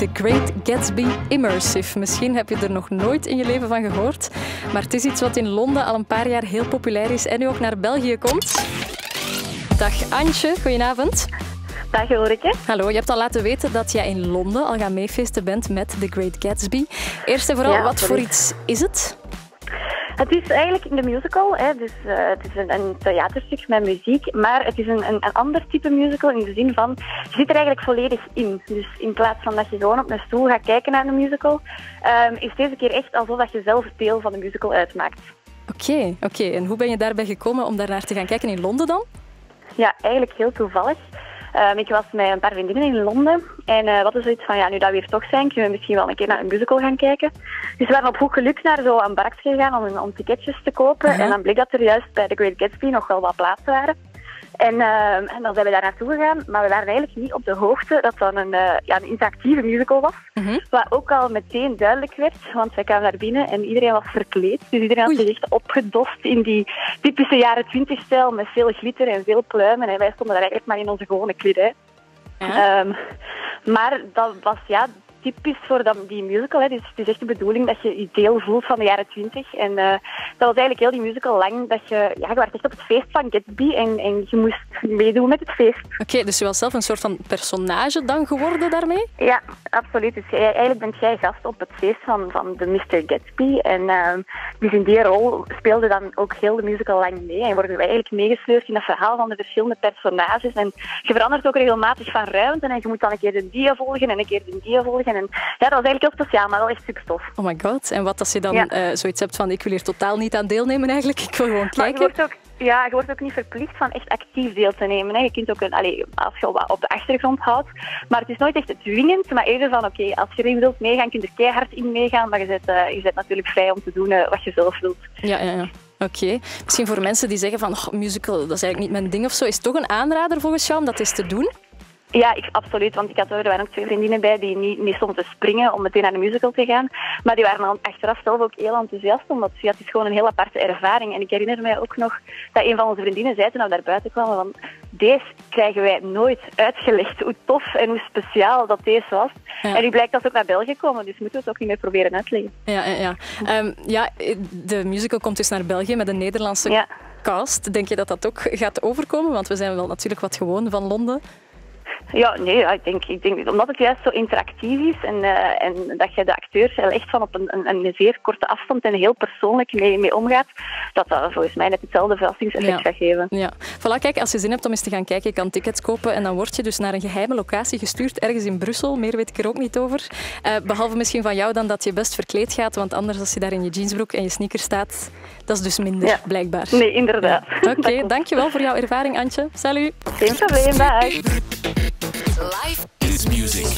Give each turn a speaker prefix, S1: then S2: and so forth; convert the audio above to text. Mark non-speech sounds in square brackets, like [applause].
S1: The Great Gatsby Immersive. Misschien heb je er nog nooit in je leven van gehoord, maar het is iets wat in Londen al een paar jaar heel populair is en nu ook naar België komt. Dag Antje, goedenavond.
S2: Dag Ulrike.
S1: Hallo, je hebt al laten weten dat jij in Londen al gaan meefeesten bent met The Great Gatsby. Eerst en vooral,
S2: Ja,
S1: wat voor iets is het?
S2: Het is eigenlijk in de musical, hè, dus eh, het is een, een theaterstuk met muziek, maar het is een, een, een ander type musical in de zin van, je zit er eigenlijk volledig in. Dus in plaats van dat je gewoon op een stoel gaat kijken naar een musical, ehm, is deze keer echt alsof dat je zelf deel van de musical uitmaakt.
S1: Oké, oké. En hoe ben je daarbij gekomen om daar naar te gaan kijken in Londen dan?
S2: Ja, eigenlijk heel toevallig. Ehm, ik was met een paar vriendinnen in Londen en eh wat is zoiets van, ja, nu dat we hier toch zijn, kunnen we misschien wel een keer naar een musical gaan kijken. Dus we waren op goed geluk naar zo'n barkje gegaan om, om ticketjes te kopen. En dan bleek dat er juist bij The Great Gatsby nog wel wat plaatsen waren. En, ehm, en dan zijn we daar naartoe gegaan, maar we waren eigenlijk niet op de hoogte dat dat een, eh, ja, een interactieve musical was.
S1: Mhm.
S2: Wat ook al meteen duidelijk werd, want wij kwamen naar binnen en iedereen was verkleed. Dus iedereen had zich echt opgedost in die typische jaren twintig stijl met veel glitter en veel pluimen. En wij stonden daar eigenlijk maar in onze gewone kledij.
S1: Ja.
S2: Ehm, maar dat was ja, typisch voor dat, die musical. Hè. Dus het is echt de bedoeling dat je je deel voelt van de jaren twintig. En eh, dat was eigenlijk heel die musical lang. Dat je, ja, je was echt op het feest van Gatsby en, en je moest meedoen met het feest.
S1: Oké, dus je was zelf een soort van personage dan geworden daarmee?
S2: Ja, absoluut. Dus jij, eigenlijk bent jij gast op het feest van, van de Mr. Gatsby. En ehm, dus in die rol speelde dan ook heel de musical lang mee. En worden we eigenlijk meegesleurd in dat verhaal van de verschillende personages. En je verandert ook regelmatig van ruimte. En je moet dan een keer de dia volgen en een keer de dia volgen. En ja, dat was eigenlijk heel speciaal, maar wel echt super tof.
S1: Oh my god. En wat als je dan
S2: Ja.
S1: eh, zoiets hebt van ik wil hier totaal niet aan deelnemen eigenlijk. Ik wil gewoon kijken.
S2: wordt ook, ja, je wordt ook niet verplicht van echt actief deel te nemen. Hè. Je kunt ook een, allee, als je wat op de achtergrond houdt. Maar het is nooit echt dwingend, maar eerder van oké, als je erin wilt meegaan, kun je er keihard in meegaan. Maar je bent, eh, je bent natuurlijk vrij om te doen eh, wat je zelf wilt.
S1: Ja, ja, ja. Oké. Misschien voor mensen die zeggen van oh, musical, dat is eigenlijk niet mijn ding of zo. Is het toch een aanrader volgens jou om dat eens te doen?
S2: Ja, ik, absoluut. Want ik had er, waren ook twee vriendinnen bij die niet, niet stonden te springen om meteen naar de musical te gaan. Maar die waren dan achteraf zelf ook heel enthousiast, omdat ja, het is gewoon een heel aparte ervaring. En ik herinner mij ook nog dat een van onze vriendinnen zei toen we daar buiten kwamen van deze krijgen wij nooit uitgelegd hoe tof en hoe speciaal dat deze was.
S1: Ja.
S2: En nu blijkt dat ze ook naar België komen, dus moeten we het ook niet meer proberen uitleggen.
S1: Ja, ja, ja. Ehm, ja, de musical komt dus naar België met een Nederlandse
S2: Ja.
S1: cast. Denk je dat dat ook gaat overkomen? Want we zijn wel natuurlijk wat gewoon van Londen.
S2: Ja, nee, ja, ik, denk, ik denk omdat het juist zo interactief is en, eh, en dat je de acteurs er echt van op een, een, een zeer korte afstand en heel persoonlijk mee, mee omgaat, dat dat volgens mij net hetzelfde verrassingseffect
S1: Ja.
S2: gaat geven.
S1: Ja. Voilà, kijk, als je zin hebt om eens te gaan kijken, je kan tickets kopen en dan word je dus naar een geheime locatie gestuurd, ergens in Brussel. Meer weet ik er ook niet over. Eh, behalve misschien van jou dan dat je best verkleed gaat, want anders als je daar in je jeansbroek en je sneakers staat, dat is dus minder,
S2: Ja.
S1: blijkbaar.
S2: Nee, inderdaad.
S1: Oké, [laughs] dankjewel voor jouw ervaring, Antje. Salut!
S2: Geen probleem, dag.
S3: Life is music.